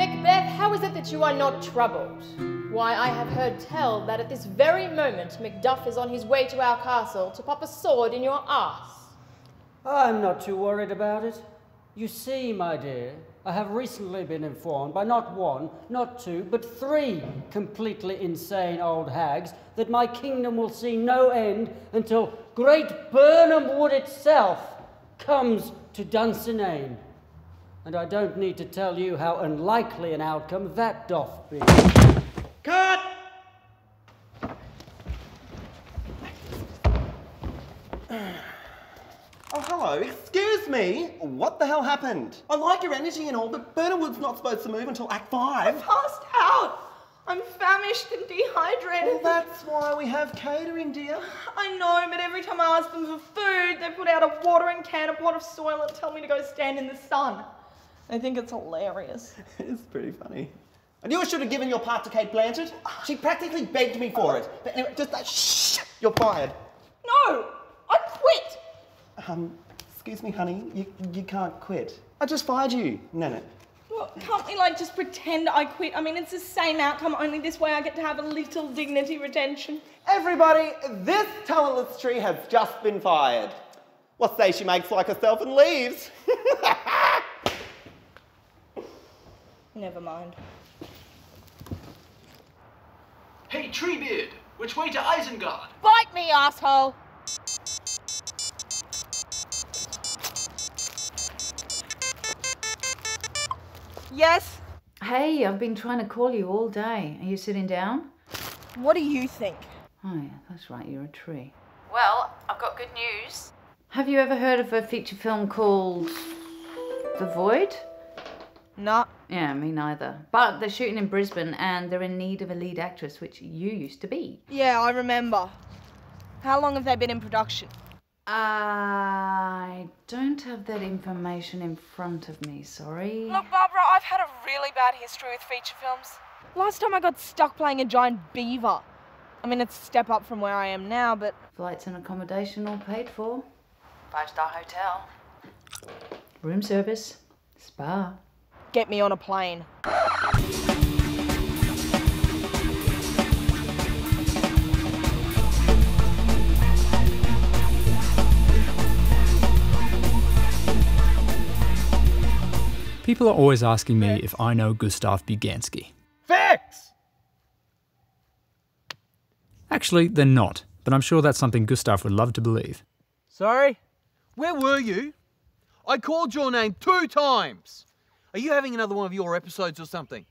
Macbeth, how is it that you are not troubled? Why, I have heard tell that at this very moment Macduff is on his way to our castle to pop a sword in your arse. I'm not too worried about it. You see, my dear, I have recently been informed by not one, not two, but three completely insane old hags that my kingdom will see no end until great Birnam Wood itself comes to Dunsinane. And I don't need to tell you how unlikely an outcome that doth be. Cut! Oh, hello. Excuse me. What the hell happened? I like your energy and all, but Birnam Wood's not supposed to move until Act 5. Passed out. I'm famished and dehydrated. Well, that's why we have catering, dear. I know, but every time I ask them for food, they put out a watering can, a pot of soil, and tell me to go stand in the sun. I think it's hilarious. it's pretty funny. I knew I should have given your part to Cate Blanchett. She practically begged me for it. But anyway, just that. Shh! You're fired. No! I quit! Um, excuse me, honey. You, you can't quit. I just fired you. No, no. Well, can't we like just pretend I quit? I mean, it's the same outcome, only this way I get to have a little dignity retention. Everybody, this talentless tree has just been fired. What say she makes like herself and leaves? Never mind. Hey, Treebeard, which way to Isengard? Bite me, asshole! Yes? Hey, I've been trying to call you all day. Are you sitting down? What do you think? Oh, yeah, that's right, you're a tree. Well, I've got good news. Have you ever heard of a feature film called The Void? Nah. Yeah, me neither. But they're shooting in Brisbane and they're in need of a lead actress, which you used to be. Yeah, I remember. How long have they been in production? I don't have that information in front of me, sorry. Look, Barbara, I've had a really bad history with feature films. Last time I got stuck playing a giant beaver. I mean, it's a step up from where I am now, but. Flights and accommodation all paid for. Five star hotel. Room service. Spa. Get me on a plane. People are always asking me if I know Gustaf Bugansky. Facts! Actually, they're not, but I'm sure that's something Gustaf would love to believe. Sorry? Where were you? I called your name two times. Are you having another one of your episodes or something?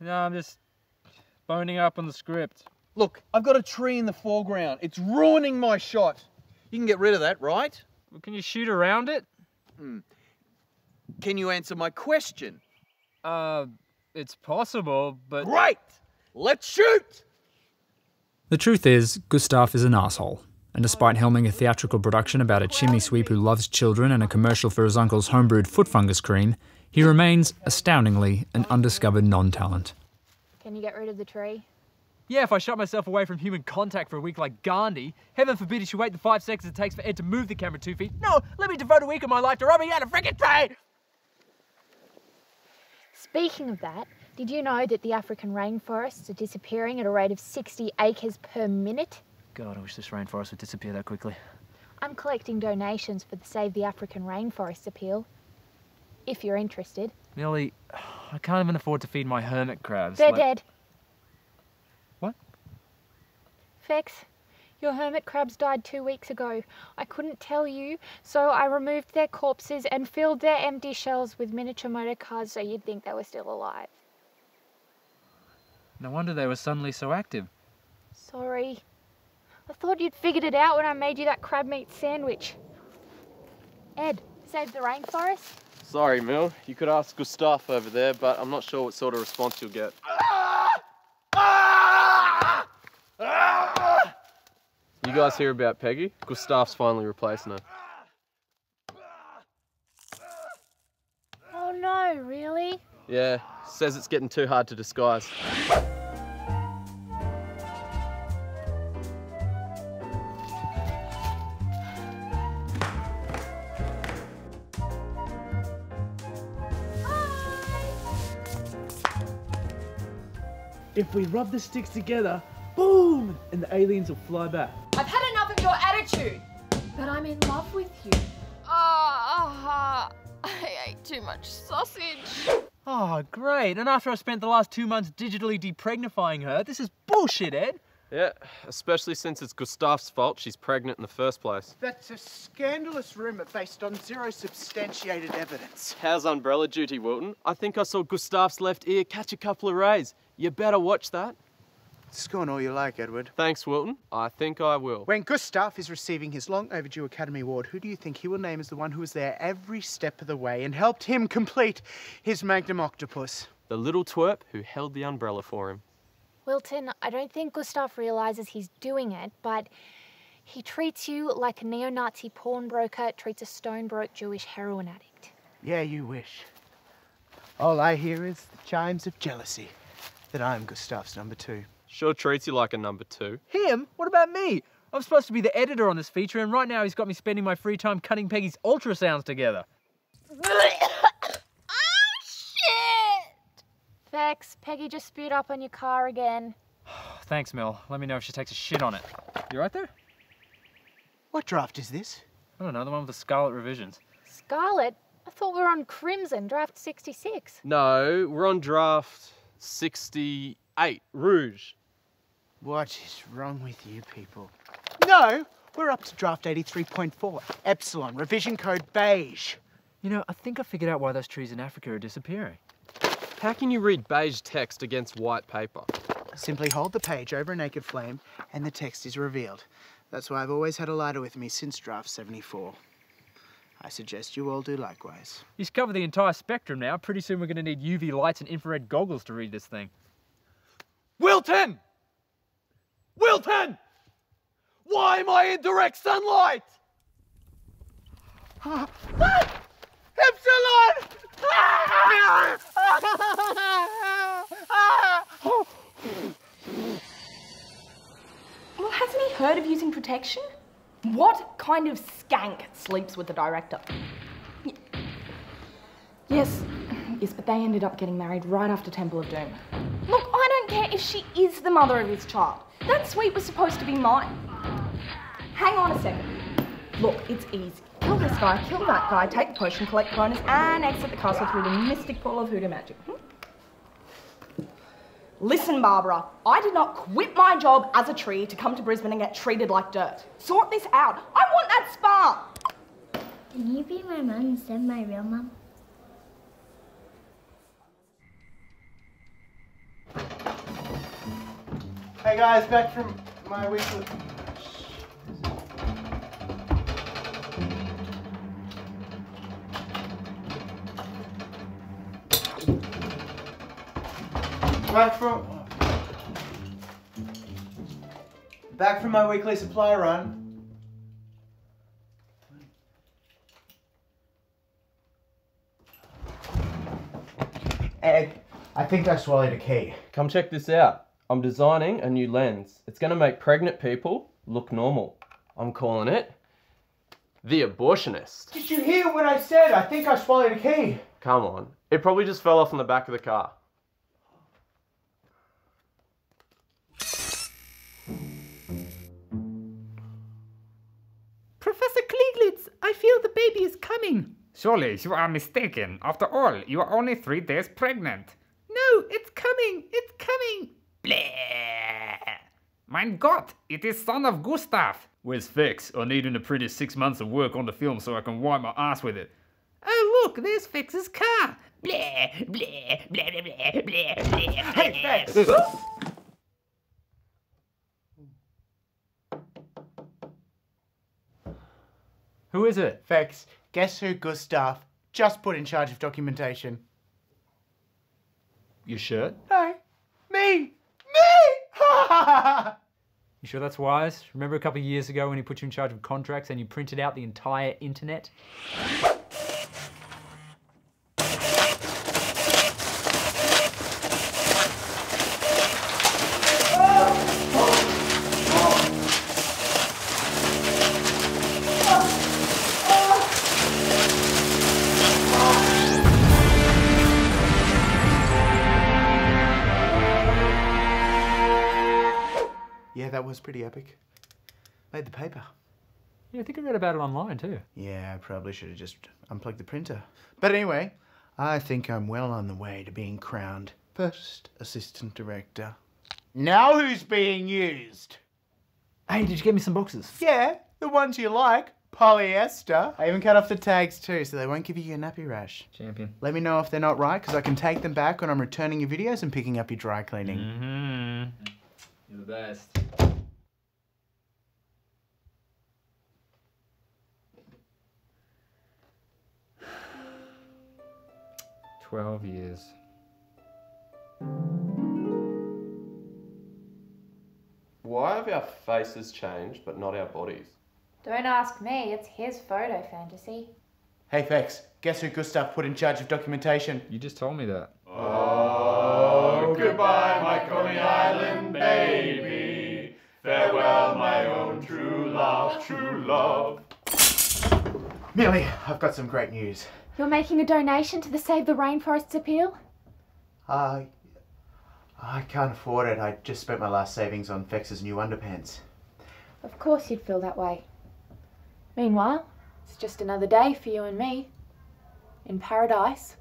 No, I'm just boning up on the script. Look, I've got a tree in the foreground. It's ruining my shot. You can get rid of that, right? Well, can you shoot around it? Hmm. Can you answer my question? Uh, it's possible, but. Great! Let's shoot! The truth is, Gustaf is an asshole. And despite helming a theatrical production about a chimney sweep who loves children and a commercial for his uncle's homebrewed foot fungus cream, he remains, astoundingly, an undiscovered non talent. Can you get rid of the tree? Yeah, if I shut myself away from human contact for a week like Gandhi, heaven forbid he should wait the five seconds it takes for Ed to move the camera two feet. No, let me devote a week of my life to rubbing out a freaking tree! Speaking of that, did you know that the African rainforests are disappearing at a rate of 60 acres per minute? God, I wish this rainforest would disappear that quickly. I'm collecting donations for the Save the African Rainforests appeal. If you're interested. Millie, I can't even afford to feed my hermit crabs. They're like- dead. What? Fex, your hermit crabs died two weeks ago. I couldn't tell you, so I removed their corpses and filled their empty shells with miniature motor cars so you'd think they were still alive. No wonder they were suddenly so active. Sorry. I thought you'd figured it out when I made you that crab meat sandwich. Ed, save the rainforest? Sorry, Mill. You could ask Gustaf over there, but I'm not sure what sort of response you'll get. You guys hear about Peggy? Gustaf's finally replacing her. Oh no, really? Yeah, says it's getting too hard to disguise. If we rub the sticks together, boom, and the aliens will fly back. I've had enough of your attitude, but I'm in love with you. Ah, I ate too much sausage. Oh, great. And after I spent the last two months digitally depregnifying her, this is bullshit, Ed. Yeah, especially since it's Gustaf's fault she's pregnant in the first place. That's a scandalous rumour based on zero substantiated evidence. How's umbrella duty, Wilton? I think I saw Gustaf's left ear catch a couple of rays. You better watch that. Scorn all you like, Edward. Thanks, Wilton. I think I will. When Gustaf is receiving his long overdue Academy Award, who do you think he will name as the one who was there every step of the way and helped him complete his magnum octopus? The little twerp who held the umbrella for him. Wilton, I don't think Gustaf realizes he's doing it, but he treats you like a neo Nazi pawnbroker treats a stone broke Jewish heroin addict. Yeah, you wish. All I hear is the chimes of jealousy that I'm Gustaf's number two. Sure treats you like a number two. Him? What about me? I'm supposed to be the editor on this feature, and right now he's got me spending my free time cutting Peggy's ultrasounds together. Fex, Peggy just spewed up on your car again. Thanks, Mel. Let me know if she takes a shit on it. You right there? What draft is this? I don't know, the one with the scarlet revisions. Scarlet? I thought we were on Crimson, draft 66. No, we're on draft 68, Rouge. What is wrong with you people? No, we're up to draft 83.4, Epsilon, revision code beige. You know, I think I figured out why those trees in Africa are disappearing. How can you read beige text against white paper? Simply hold the page over a naked flame and the text is revealed. That's why I've always had a lighter with me since draft 74. I suggest you all do likewise. He's covered the entire spectrum now. Pretty soon we're going to need UV lights and infrared goggles to read this thing. Wilton! Wilton! Why am I in direct sunlight? ah! Epsilon! Well, hasn't he heard of using protection? What kind of skank sleeps with the director? Yes, yes, but they ended up getting married right after Temple of Doom. Look, I don't care if she is the mother of his child. That suite was supposed to be mine. Hang on a second. Look, it's easy. Kill this guy, kill that guy, take the potion, collect the bonus, and exit the castle through the mystic pool of hoodoo magic. Hmm? Listen, Barbara, I did not quit my job as a tree to come to Brisbane and get treated like dirt. Sort this out. I want that spa. Can you be my mum instead of my real mum? Hey guys, back from my weekly. Back from. Back from my weekly supply run. Ed, I think I swallowed a key. Come check this out. I'm designing a new lens. It's going to make pregnant people look normal. I'm calling it the abortionist. Did you hear what I said? I think I swallowed a key. Come on. It probably just fell off in the back of the car. Baby is coming. Surely you are mistaken. After all, you are only three days pregnant. No, it's coming, it's coming. Bleh. Mein Gott, it is son of Gustaf. Where's Fex? I need him to print his six months of work on the film so I can wipe my ass with it. Oh, look, there's Fex's car. Bleh, bleh, bleh, bleh, bleh, bleh, Hey. Fex! Who is it? Fex, guess who Gustaf just put in charge of documentation? Your shirt? No, me! Me! You sure that's wise? Remember a couple of years ago when he put you in charge of contracts and you printed out the entire internet? That was pretty epic. Made the paper. Yeah, I think I read about it online too. Yeah, I probably should have just unplugged the printer. But anyway, I think I'm well on the way to being crowned first assistant director. Now who's being used? Hey, did you get me some boxes? Yeah, the ones you like. Polyester. I even cut off the tags too, so they won't give you a nappy rash. Champion. Let me know if they're not right, because I can take them back when I'm returning your videos and picking up your dry cleaning. Mm-hmm. You're the best. Twelve years. Why have our faces changed but not our bodies? Don't ask me, it's his photo fantasy. Hey, Fex, guess who Gustaf put in charge of documentation? You just told me that. Oh, goodbye, my Coney Island baby. Farewell, my own true love, true love. Millie, I've got some great news. You're making a donation to the Save the Rainforests appeal? I. I can't afford it. I just spent my last savings on Fex's new underpants. Of course you'd feel that way. Meanwhile, it's just another day for you and me. In paradise.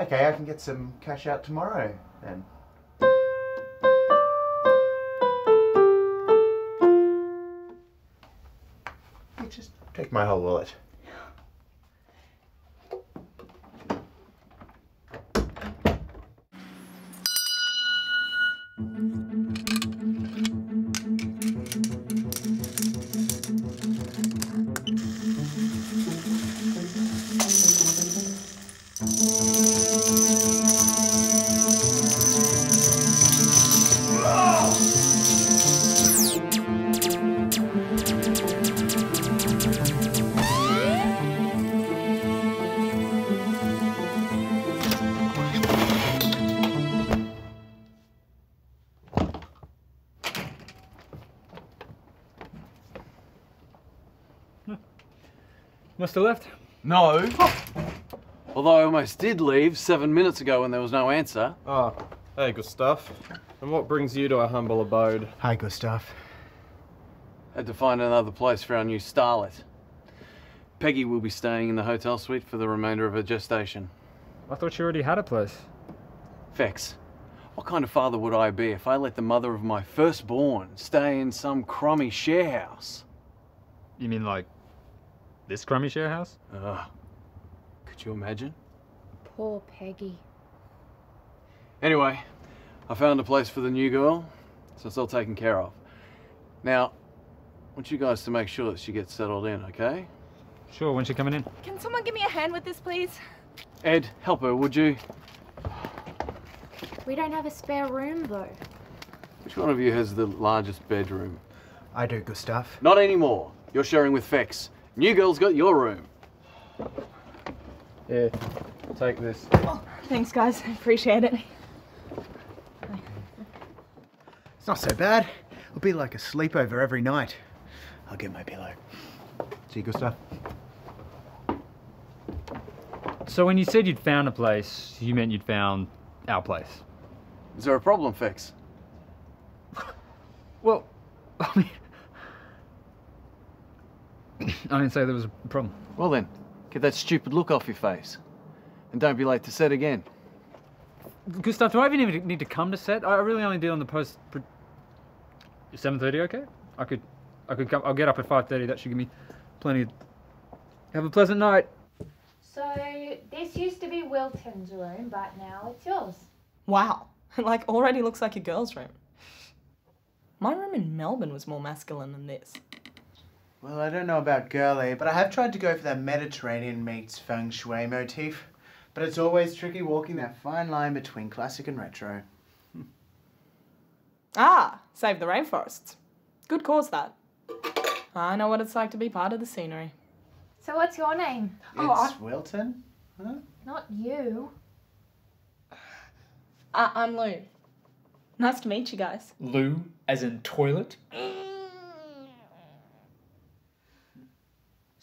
Okay, I can get some cash out tomorrow then. Just take my whole wallet. Must have left. No. Although I almost did leave seven minutes ago when there was no answer. Oh, hey, Gustaf. And what brings you to our humble abode? Hi, Gustaf. Had to find another place for our new starlet. Peggy will be staying in the hotel suite for the remainder of her gestation. I thought you already had a place. Fex, what kind of father would I be if I let the mother of my firstborn stay in some crummy share house? You mean like this crummy share house? Ugh. Could you imagine? Poor Peggy. Anyway, I found a place for the new girl, so it's all taken care of. Now, I want you guys to make sure that she gets settled in, okay? Sure, when's she coming in? Can someone give me a hand with this, please? Ed, help her, would you? We don't have a spare room though. Which one of you has the largest bedroom? I do, Gustaf. Not anymore. You're sharing with Fex. New girl's got your room. Here, take this. Thanks, guys. Appreciate it. It's not so bad. It'll be like a sleepover every night. I'll get my pillow. See you, Gustaf. So when you said you'd found a place, you meant you'd found our place. Is there a problem, Fex? Well, I mean, I didn't say there was a problem. Well then, get that stupid look off your face. And don't be late to set again. Gustaf, do I even need- need to come to set? I really only deal on the post. Seven thirty, okay? I could, I could come. I'll get up at five thirty. That should give me plenty. Of, have a pleasant night. So this used to be Wilton's room, but now it's yours. Wow. Like, already looks like a girl's room. My room in Melbourne was more masculine than this. Well, I don't know about girly, but I have tried to go for that Mediterranean meets feng shui motif. But it's always tricky walking that fine line between classic and retro. Ah, save the rainforests. Good cause, that. I know what it's like to be part of the scenery. So what's your name? It's Wilton? Huh? Not you. Uh, I'm Lu. Nice to meet you guys. Lu, as in toilet.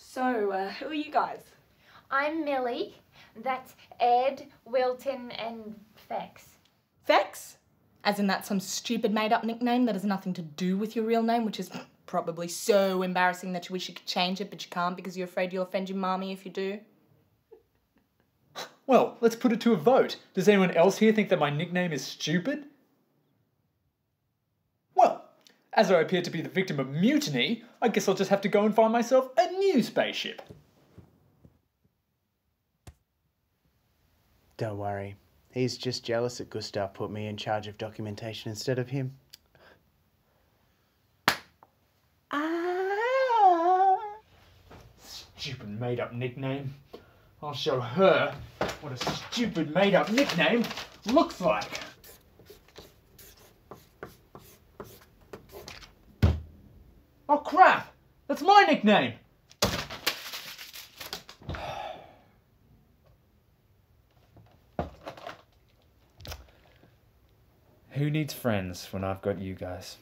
So, uh, who are you guys? I'm Millie. That's Ed, Wilton, and Fex. Fex? As in that's some stupid made up nickname that has nothing to do with your real name, which is probably so embarrassing that you wish you could change it, but you can't because you're afraid you'll offend your mommy if you do. Well, let's put it to a vote. Does anyone else here think that my nickname is stupid? Well, as I appear to be the victim of mutiny, I guess I'll just have to go and find myself a new spaceship. Don't worry. He's just jealous that Gustaf put me in charge of documentation instead of him. Ah! Stupid made up nickname. I'll show her what a stupid made up nickname looks like. Oh crap! That's my nickname! Who needs friends when I've got you guys?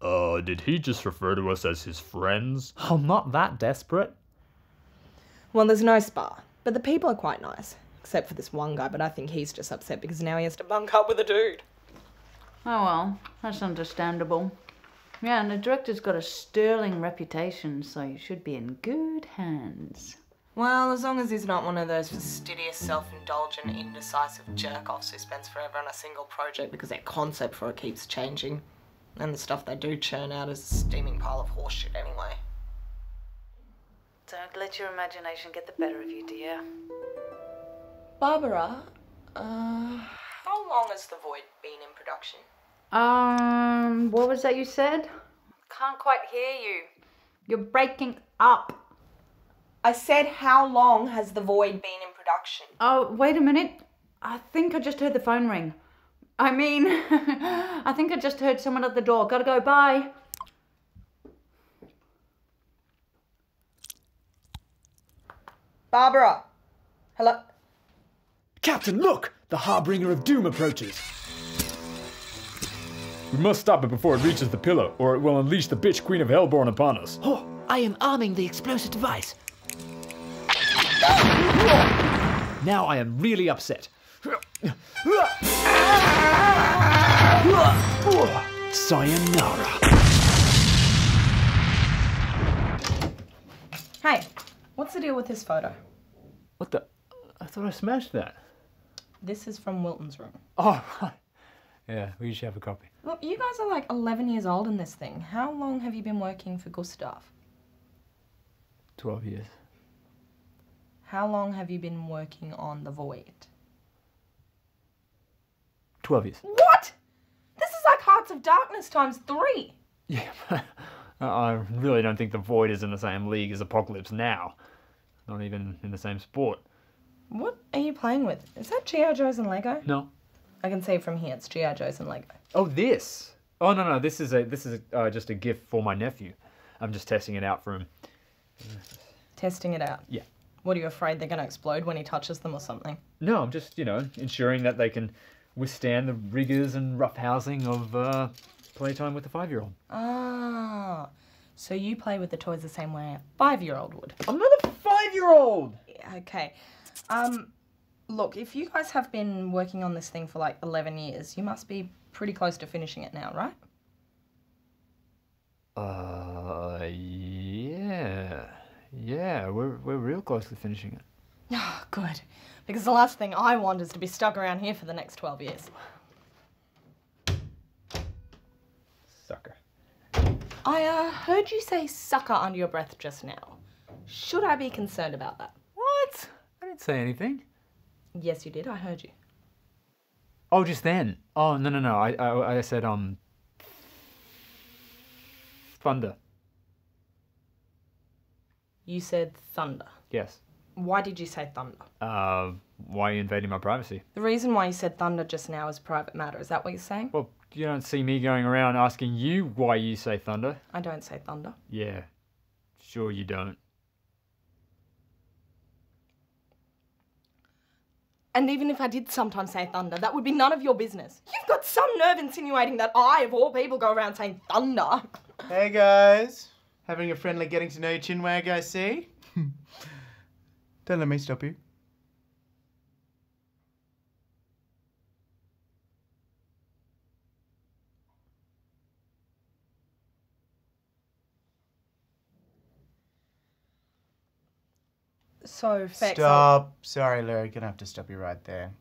Uh, did he just refer to us as his friends? I'm not that desperate. Well, there's no spa, but the people are quite nice. Except for this one guy, but I think he's just upset because now he has to bunk up with a dude. Oh well, that's understandable. Yeah, and the director's got a sterling reputation, so you should be in good hands. Well, as long as he's not one of those fastidious, self-indulgent, indecisive jerk-offs who spends forever on a single project because their concept for it keeps changing. And the stuff they do churn out is a steaming pile of horseshit anyway. Don't let your imagination get the better of you, dear. Barbara, uh, how long has The Void been in production? Um, what was that you said? Can't quite hear you. You're breaking up. I said, how long has The Void been in production? Oh, wait a minute. I think I just heard the phone ring. I mean, I think I just heard someone at the door. Gotta go, bye. Barbara! Hello? Captain, look! The Harbinger of Doom approaches. We must stop it before it reaches the pillar, or it will unleash the bitch queen of Hellborn upon us. Oh, I am arming the explosive device. Now I am really upset. Sayonara. Hey, what's the deal with this photo? What the? I thought I smashed that. This is from Wilton's room. Oh, right. Yeah, we should have a copy. Look, you guys are like 11 years old in this thing. How long have you been working for Gustaf? 12 years. How long have you been working on The Void? 12 years. What? This is like Hearts of Darkness times three. Yeah, I really don't think the Void is in the same league as Apocalypse now. Not even in the same sport. What are you playing with? Is that G.I. Joe's and Lego? No. I can see from here it's G.I. Joe's and Lego. Oh, this. Oh no no, this is a this is a, uh, just a gift for my nephew. I'm just testing it out for him. Testing it out. Yeah. What are you afraid they're going to explode when he touches them or something? No, I'm just you know ensuring that they can withstand the rigors and rough housing of uh, playtime with a five-year-old. Ah, so you play with the toys the same way a five-year-old would. I'm not a five-year-old. Okay. Um, look, if you guys have been working on this thing for like 11 years, you must be pretty close to finishing it now, right? Uh, yeah, yeah, we're we're real close to finishing it. Oh, good. Because the last thing I want is to be stuck around here for the next 12 years. Sucker. I uh, heard you say sucker under your breath just now. Should I be concerned about that? What? I didn't say anything. Yes, you did. I heard you. Oh, just then. Oh no no no. I I, I said um. Thunder. You said thunder. Yes. Why did you say thunder? Uh, why are you invading my privacy? The reason why you said thunder just now is private matter. Is that what you're saying? Well, you don't see me going around asking you why you say thunder. I don't say thunder. Yeah. Sure you don't. And even if I did sometimes say thunder, that would be none of your business. You've got some nerve insinuating that I, of all people, go around saying thunder. Hey guys, having a friendly getting to know you chinwag, I see. Don't let me stop you. So, Fex. Stop. Sorry, Larry. Gonna have to stop you right there.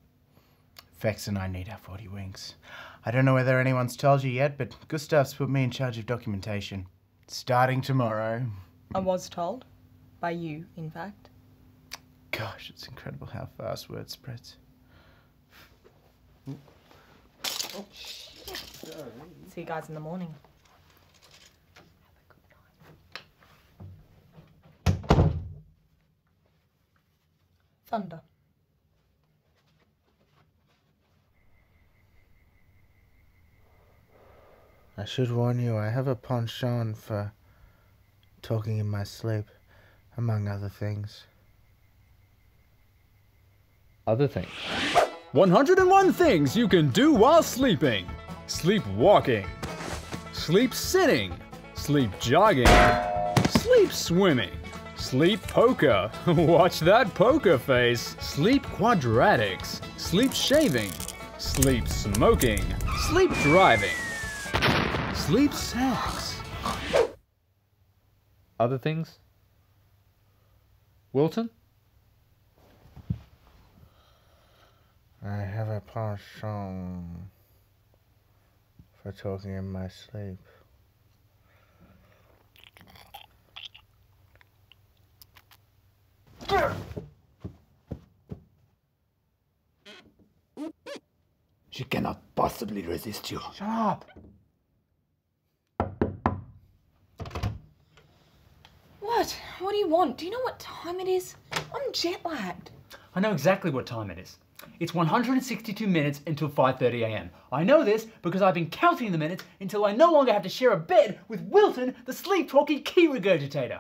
Fex and I need our 40 winks. I don't know whether anyone's told you yet, but Gustaf's put me in charge of documentation. Starting tomorrow. I was told. By you, in fact. Gosh, it's incredible how fast word spreads. Oh, See you guys in the morning. Thunder. I should warn you, I have a penchant for talking in my sleep, among other things. Other things. 101 things you can do while sleeping. Sleep walking. Sleep sitting. Sleep jogging. Sleep swimming. Sleep poker. Watch that poker face. Sleep quadratics. Sleep shaving. Sleep smoking. Sleep driving. Sleep sex. Other things? Wilton? I have a penchant for talking in my sleep. She cannot possibly resist you. Shut up! What? What do you want? Do you know what time it is? I'm jet lagged. I know exactly what time it is. It's 162 minutes until 5:30 a.m. I know this because I've been counting the minutes until I no longer have to share a bed with Wilton, the sleep-talking key regurgitator.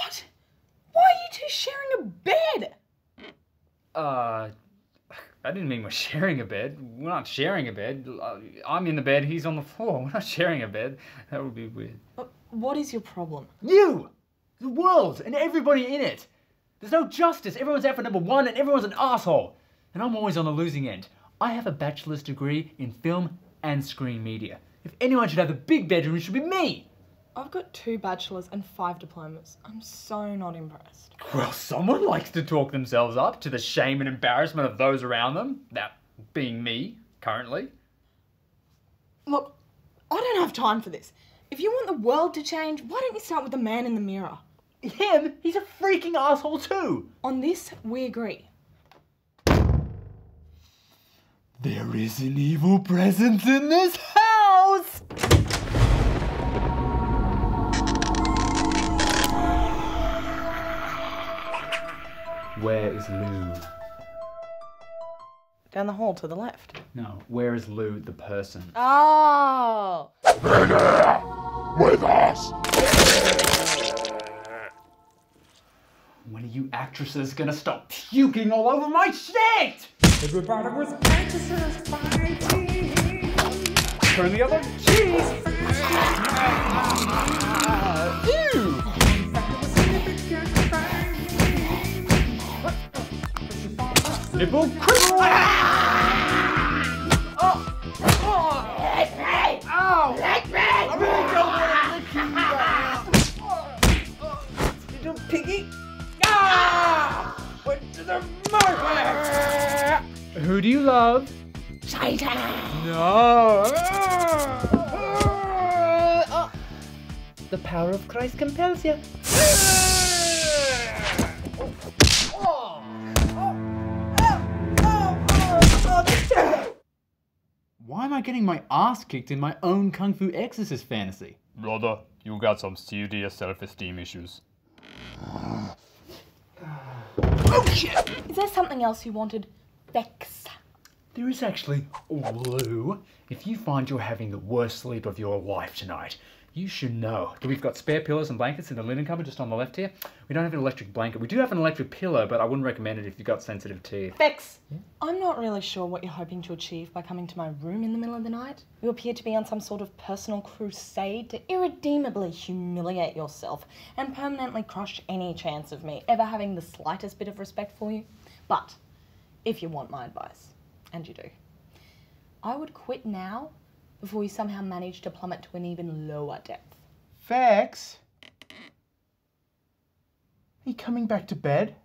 What? Why are you two sharing a bed? Uh, I didn't mean we're sharing a bed. We're not sharing a bed. Uh, I'm in the bed, he's on the floor. We're not sharing a bed. That would be weird. What is your problem? You! The world and everybody in it. There's no justice. Everyone's out for number one and everyone's an asshole. And I'm always on the losing end. I have a bachelor's degree in film and screen media. If anyone should have the big bedroom, it should be me. I've got two bachelors and five diplomas. I'm so not impressed. Well, someone likes to talk themselves up to the shame and embarrassment of those around them. That being me, currently. Look, I don't have time for this. If you want the world to change, why don't you start with the man in the mirror? Him? He's a freaking asshole too. On this, we agree. There is an evil presence in this house! Where is Lu? Down the hall to the left. No, where is Lu the person? Oh! With us! When are you actresses gonna stop puking all over my shit? Everybody was actresses fighting! Turn the other cheese! Ew! Nipple! Oh! Oh! Let me! Ow! Let me! I really don't want to lick you guys! Little piggy! Ah! Went to the market! Who do you love? Satan! No! The power of Christ compels you. Why am I getting my ass kicked in my own Kung Fu Exorcist fantasy? Brother, you got some serious self-esteem issues. Oh shit! Is there something else you wanted? Fex. There is actually Lu. If you find you're having the worst sleep of your life tonight, You should know. We've got spare pillows and blankets in the linen cupboard just on the left here. We don't have an electric blanket. We do have an electric pillow, but I wouldn't recommend it if you've got sensitive teeth. Fex, I'm not really sure what you're hoping to achieve by coming to my room in the middle of the night. You appear to be on some sort of personal crusade to irredeemably humiliate yourself and permanently crush any chance of me ever having the slightest bit of respect for you. But if you want my advice, and you do, I would quit now before we somehow manage to plummet to an even lower depth. Fex? Are you coming back to bed?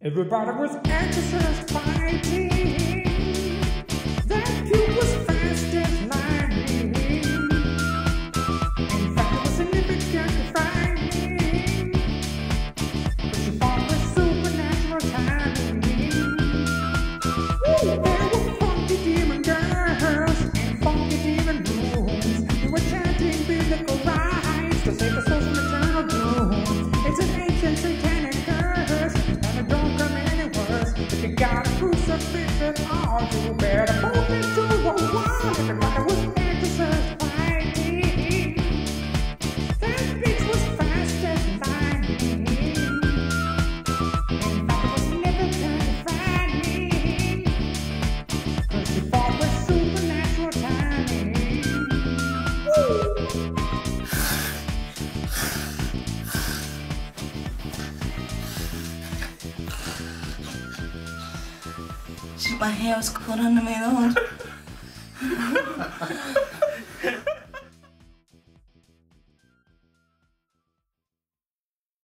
Everybody was Exorcist fighting. That cube was Shit, my